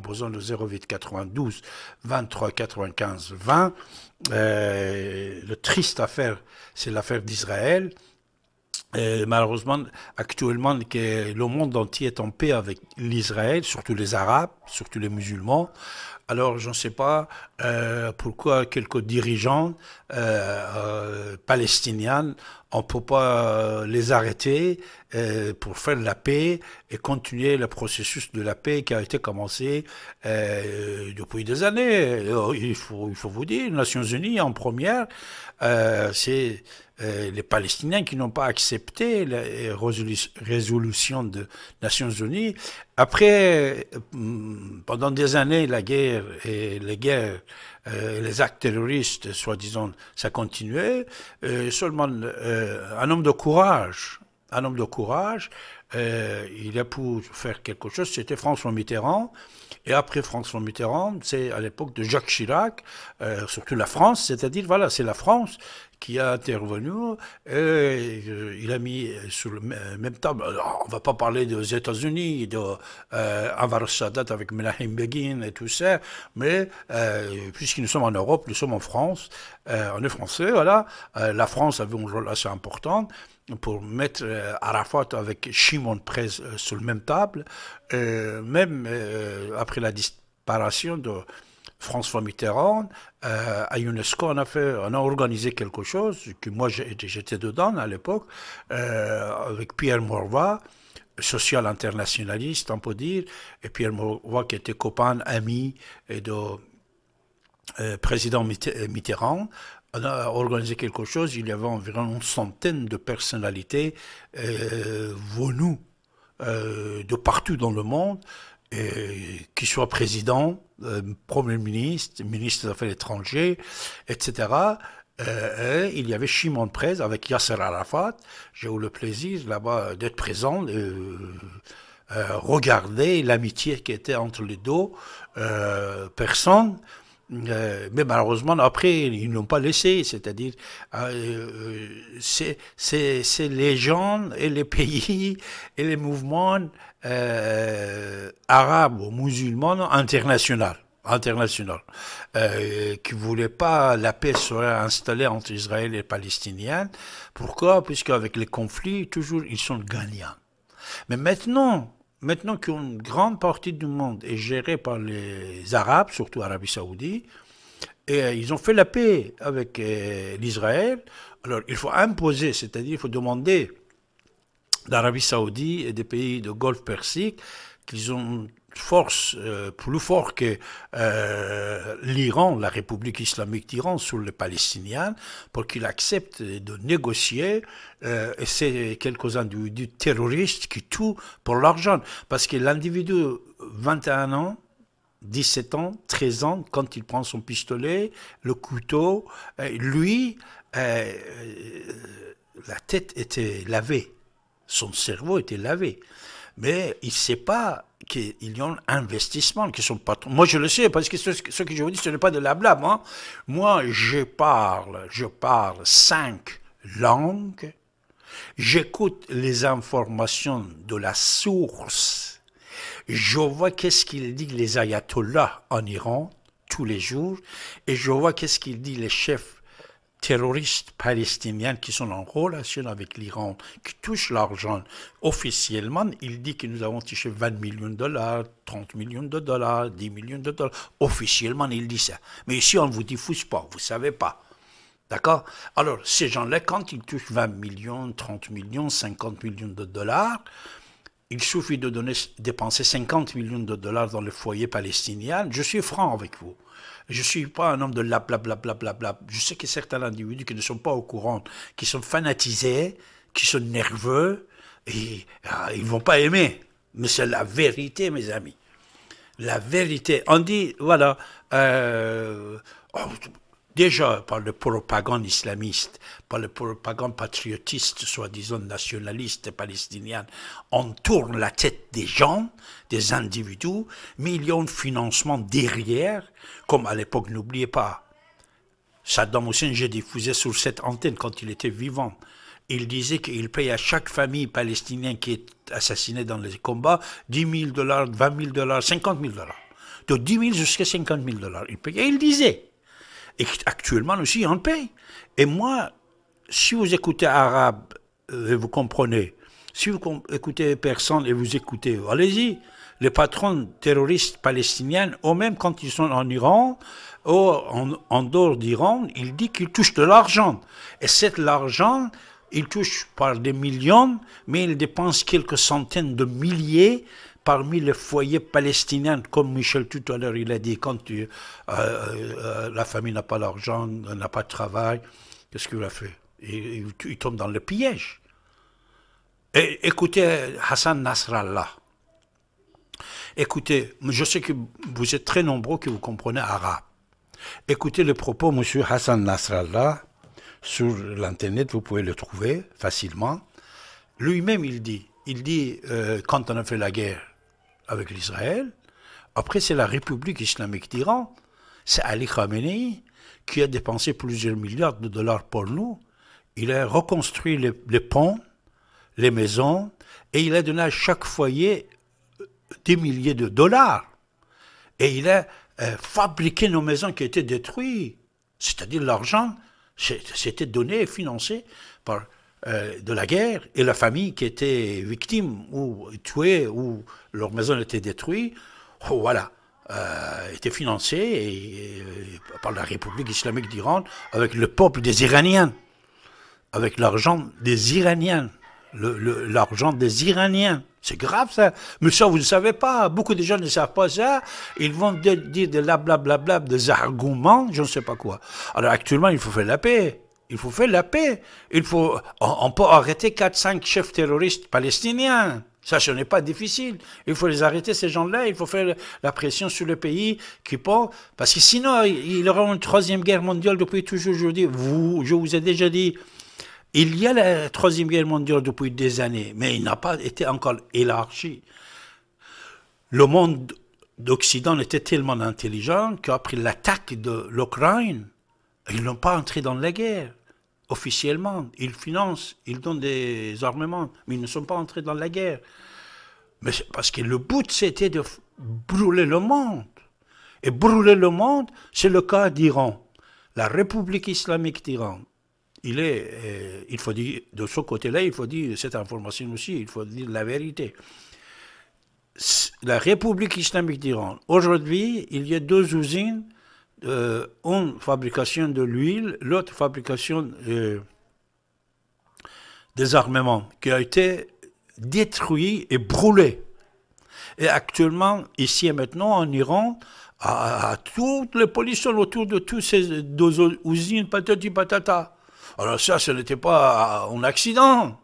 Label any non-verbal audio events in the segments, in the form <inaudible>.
composant le 08 92 23 95 20. le triste affaire, c'est l'affaire d'Israël. malheureusement, actuellement, le monde entier est en paix avec l'Israël, surtout les Arabes, surtout les musulmans. Alors, je ne sais pas euh, pourquoi quelques dirigeants euh, euh, palestiniens, on ne peut pas les arrêter pour faire la paix et continuer le processus de la paix qui a été commencé depuis des années. Il faut, il faut vous dire, les Nations Unies en première, c'est les Palestiniens qui n'ont pas accepté la résolution des Nations Unies. Après, pendant des années, la guerre et les guerres, euh, les actes terroristes, soi-disant, ça continuait. Euh, seulement euh, un homme de courage, un homme de courage, il a pu faire quelque chose, c'était François Mitterrand. Et après François Mitterrand, c'est à l'époque de Jacques Chirac, surtout la France, c'est-à-dire, voilà, c'est la France qui a intervenu et euh, il a mis sur le même table. on ne va pas parler des États-Unis, de euh, Sadat avec Menachem Begin et tout ça, mais euh, puisque nous sommes en Europe, nous sommes en France, on est français, voilà. la France avait un rôle assez important pour mettre Arafat avec Shimon Peres sur le même table, même après la disparition de François Mitterrand, euh, à UNESCO, on a, fait, on a organisé quelque chose, que moi j'étais dedans à l'époque, euh, avec Pierre Morvois, social internationaliste, on peut dire, et Pierre Morvois qui était copain, ami et de euh, président Mitterrand. On a organisé quelque chose, il y avait environ une centaine de personnalités venues de partout dans le monde, qui soient présidents, euh, Premier ministre, ministre des Affaires étrangères, etc. Euh, il y avait Shimon Peres avec Yasser Arafat. J'ai eu le plaisir là-bas d'être présent, de euh, regarder l'amitié qui était entre les deux personnes. Mais malheureusement, après, ils n'ont pas laissé. C'est-à-dire, c'est les gens et les <laughs> pays et les mouvements euh, arabe ou musulman international, international euh, qui voulait pas la paix serait installée entre Israël et les Palestiniens. Pourquoi? Puisqu'avec les conflits, toujours, ils sont gagnants. Mais maintenant, maintenant qu'une grande partie du monde est gérée par les Arabes, surtout Arabie Saoudite, et euh, ils ont fait la paix avec euh, l'Israël, alors il faut imposer, c'est-à-dire il faut demander d'Arabie Saoudite et des pays de Golfe Persique qu'ils ont force euh, plus fort que euh, l'Iran, la République islamique d'Iran, sur les Palestiniens, pour qu'ils acceptent de négocier. Euh, et c'est quelques individus terroristes qui tuent pour l'argent. Parce que l'individu, 21 ans, 17 ans, 13 ans, quand il prend son pistolet, le couteau, lui, la tête était lavée son cerveau était lavé. Mais il ne sait pas qu'il y a un investissement qui sont pas. Moi, je le sais, parce que ce, que je vous dis, ce n'est pas de la blâme. Hein. Moi, je parle, je parle cinq langues. J'écoute les informations de la source. Je vois qu'est-ce qu'il dit les ayatollahs en Iran tous les jours. Et je vois qu'est-ce qu'il dit les chefs terroristes palestiniens qui sont en relation avec l'Iran, qui touchent l'argent. Officiellement, il dit que nous avons touché 20 millions de dollars, 30 millions de dollars, 10 millions de dollars. Officiellement, il dit ça. Mais ici, on ne vous diffuse pas, vous ne savez pas. D'accord? Alors, ces gens-là, quand ils touchent 20 millions, 30 millions, 50 millions de dollars, il suffit de donner, dépenser 50 millions de dollars dans le foyer palestinien. Je suis franc avec vous. Je ne suis pas un homme de la blablabla. Je sais que certains individus qui ne sont pas au courant, qui sont fanatisés, qui sont nerveux, et ah, ils ne vont pas aimer. Mais c'est la vérité, mes amis. La vérité. On dit, voilà, euh, oh, déjà par le propagande islamiste, par le propagande patriotiste, soi-disant nationaliste palestinien, on tourne la tête des gens, des individus, mais il y a un financement derrière, comme à l'époque, n'oubliez pas, Saddam Hussein, j'ai diffusé sur cette antenne quand il était vivant. Il disait qu'il paye à chaque famille palestinienne qui est assassinée dans les combats 10 000 dollars, 20 000 dollars, 50 000 dollars. de 10 000 jusqu'à 50 000 dollars. Il payait, il disait. Et actuellement aussi, on paye. Et moi, si vous écoutez arabe euh, et vous comprenez, si vous écoutez personne et vous écoutez, allez-y. Les patrons terroristes palestiniens, ou même quand ils sont en Iran, ou en, dehors d'Iran, ils disent qu'ils touchent de l'argent. Et cet argent, ils touchent par des millions, mais ils dépensent quelques centaines de milliers parmi les foyers palestiniens, comme Michel tout à l'heure il a dit, quand euh, euh, la famille n'a pas d'argent, n'a pas de travail, qu'est-ce qu'il a fait? Il, tombe dans le piège. Écoutez Hassan Nasrallah. Écoutez, je sais que vous êtes très nombreux que vous comprenez arabe. Écoutez le propos M. Hassan Nasrallah sur l'Internet, vous pouvez le trouver facilement. Lui-même, il dit, il dit, euh, quand on a fait la guerre avec l'Israël, après c'est la République islamique d'Iran, c'est Ali Khamenei qui a dépensé plusieurs milliards de dollars pour nous. Il a reconstruit les, ponts, les maisons, et il a donné à chaque foyer des milliers de dollars. Et il a euh, fabriqué nos maisons qui étaient détruites. C'est-à-dire l'argent c'était donné et financé par euh, de la guerre et la famille qui était victime ou tuée ou leur maison était détruite, oh, voilà, euh, était financée par la République islamique d'Iran avec le peuple des Iraniens, avec l'argent des Iraniens, l'argent des Iraniens. C'est grave ça. Mais ça, vous ne savez pas. Beaucoup de gens ne savent pas ça. Ils vont dire de la blablabla, des arguments, je ne sais pas quoi. Alors actuellement, il faut faire la paix. Il faut faire la paix. Il faut, on, peut arrêter 4-5 chefs terroristes palestiniens. Ça, ce n'est pas difficile. Il faut les arrêter, ces gens-là. Il faut faire la pression sur le pays qui peut. Parce que sinon, il y aura une troisième guerre mondiale depuis toujours. Je, vous ai déjà dit, il y a la Troisième Guerre mondiale depuis des années, mais il n'a pas été encore élargi. Le monde d'Occident était tellement intelligent qu'après l'attaque de l'Ukraine, ils n'ont pas entré dans la guerre officiellement. Ils financent, ils donnent des armements, mais ils ne sont pas entrés dans la guerre. Mais parce que le but, c'était de brûler le monde. Et brûler le monde, c'est le cas d'Iran. La République islamique d'Iran il est, euh, il faut dire, de ce côté-là, il faut dire cette information aussi, il faut dire la vérité. La République islamique d'Iran, aujourd'hui, il y a deux usines, euh, une fabrication de l'huile, l'autre fabrication euh, des armements, qui a été détruit et brûlé. Et actuellement, ici et maintenant, en Iran, à, toutes les pollutions autour de toutes ces deux usines, patati patata, alors ça, ce n'était pas un accident.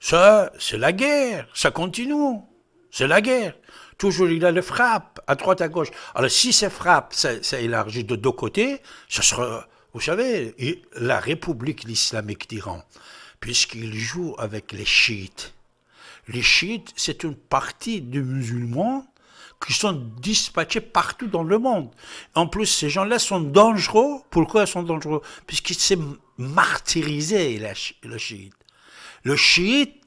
Ça, c'est la guerre. Ça continue. C'est la guerre. Toujours, il y a les frappes à droite, à gauche. Alors, si ça, ça élargit de deux côtés, ce sera, vous savez, la République islamique d'Iran, puisqu'il joue avec les chiites. Les chiites, c'est une partie des musulmans qui sont dispatchés partout dans le monde. En plus, ces gens-là sont dangereux. Pourquoi ils sont dangereux? Puisqu'ils s'est martyrisé, le chiite. Le chiite,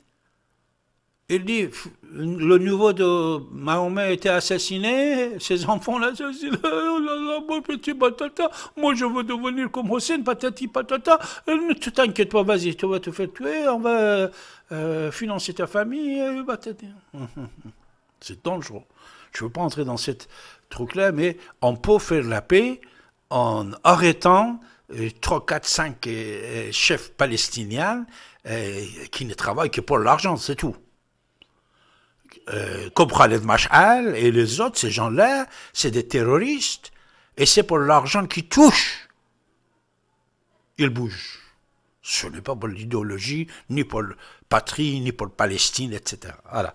il dit, le nouveau de Mahomet a été assassiné, ses enfants l'ont assassiné, oh là là, mon petit patata, moi je veux devenir comme Hossein, patati patata, euh, ne t'inquiète pas, vas-y, tu vas te faire tuer, on va euh, financer ta famille, euh, <laughs> C'est dangereux. Je ne veux pas entrer dans ce truc-là, mais on peut faire la paix en arrêtant 3, 4, 5 chefs palestiniens euh, qui ne travaillent que pour l'argent, c'est tout. Euh, comme Khaled Mash'al et les autres, ces gens-là, c'est des terroristes, et c'est pour l'argent qui touche. Ils bougent. Ce n'est pas pour l'idéologie, ni pour la patrie, ni pour la Palestine, etc. Voilà.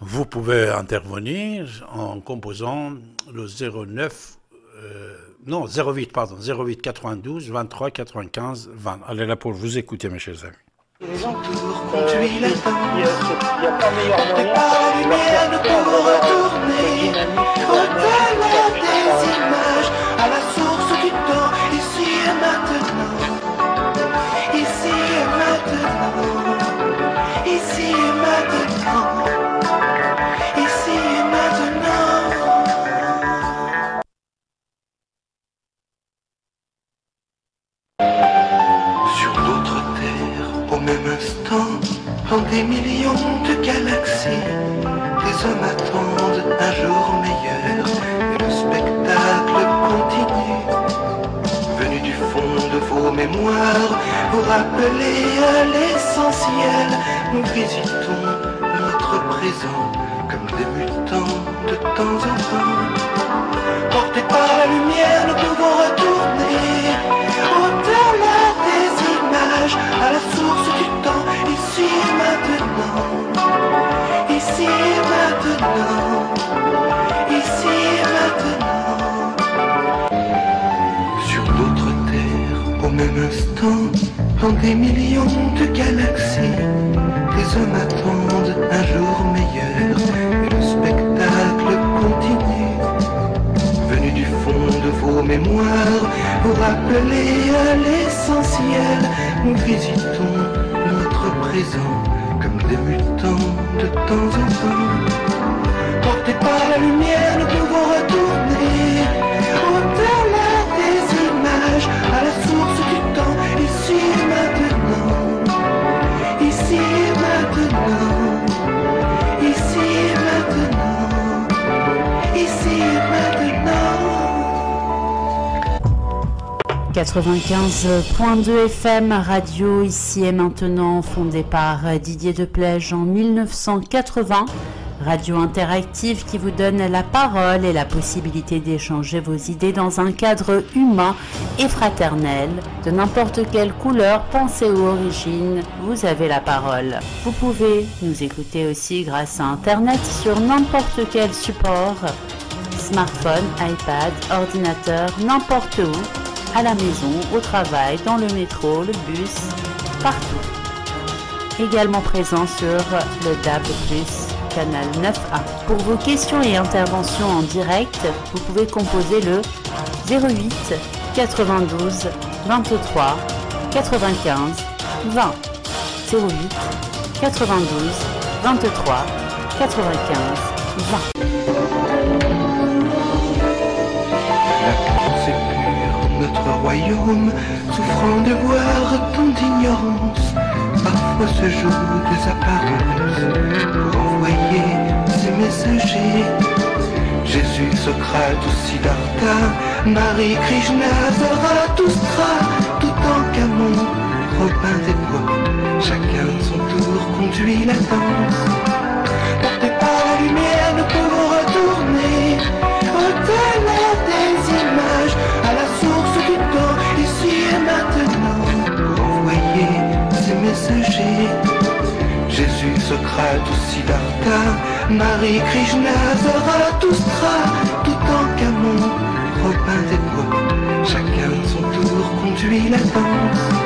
Vous pouvez intervenir en composant le 09, euh, non, 08, pardon, 08 92 23 95 20. Allez là pour vous écouter, mes chers amis. Il n'y a, pas meilleur moyen de lumière de retourner au-delà des images, à la source Pour rappeler à l'essentiel, nous visitons notre présent comme des mutants de temps en temps. Portés par la lumière, nous pouvons retourner au-delà des images, à la source du temps, ici et maintenant. Ici et maintenant. Ici et maintenant. Instant, dans des millions de galaxies, les hommes attendent un jour meilleur et le spectacle continue. Venu du fond de vos mémoires, vous rappeler à l'essentiel, nous visitons notre présent comme des mutants de temps en temps. Portés par la lumière, nous pouvons retourner 95.2 FM radio ici et maintenant fondée par Didier Deplège en 1980. Radio interactive qui vous donne la parole et la possibilité d'échanger vos idées dans un cadre humain et fraternel. De n'importe quelle couleur, pensée ou origine, vous avez la parole. Vous pouvez nous écouter aussi grâce à Internet sur n'importe quel support, smartphone, iPad, ordinateur, n'importe où, à la maison, au travail, dans le métro, le bus, partout. Également présent sur le DAB+, canal 9A. Pour vos questions et interventions en direct, vous pouvez composer le 08 92 23 95 20. 08 92 23 95 20. Souffrant de voir tant d'ignorance, parfois se joue des apparences pour envoyer ses messagers. Jésus, Socrate ou Siddhartha, Marie, Krishna, Zarathustra, tout en Camon, Robin des Bois, chacun son tour conduit la danse. Siddhartha, Marie, Krishna, Zarathustra, tout en Camon, Robin des Bois, chacun son tour conduit la danse.